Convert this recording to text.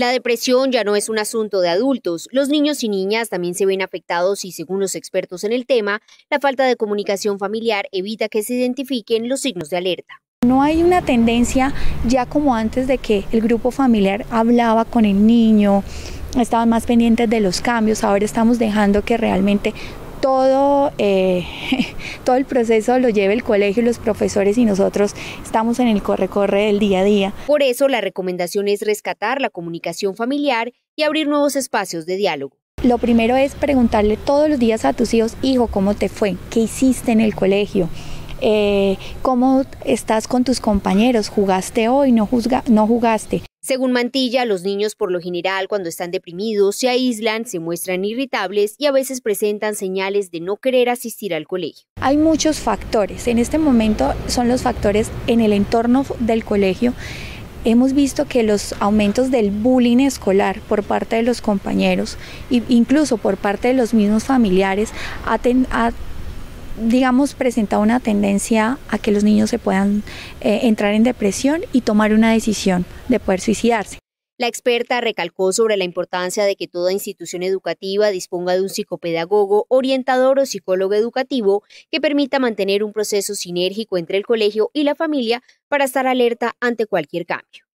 La depresión ya no es un asunto de adultos. Los niños y niñas también se ven afectados y, según los expertos en el tema, la falta de comunicación familiar evita que se identifiquen los signos de alerta. No hay una tendencia ya como antes de que el grupo familiar hablaba con el niño, estaban más pendientes de los cambios, ahora estamos dejando que realmente todo, eh, todo el proceso lo lleve el colegio, los profesores y nosotros estamos en el corre-corre del día a día. Por eso la recomendación es rescatar la comunicación familiar y abrir nuevos espacios de diálogo. Lo primero es preguntarle todos los días a tus hijos, hijo, ¿cómo te fue? ¿Qué hiciste en el colegio? Eh, ¿Cómo estás con tus compañeros? ¿Jugaste hoy? ¿No, no jugaste? Según Mantilla, los niños por lo general cuando están deprimidos se aíslan, se muestran irritables y a veces presentan señales de no querer asistir al colegio. Hay muchos factores. En este momento son los factores en el entorno del colegio. Hemos visto que los aumentos del bullying escolar por parte de los compañeros e incluso por parte de los mismos familiares ha, digamos, presenta una tendencia a que los niños se puedan eh, entrar en depresión y tomar una decisión de poder suicidarse. La experta recalcó sobre la importancia de que toda institución educativa disponga de un psicopedagogo, orientador o psicólogo educativo que permita mantener un proceso sinérgico entre el colegio y la familia para estar alerta ante cualquier cambio.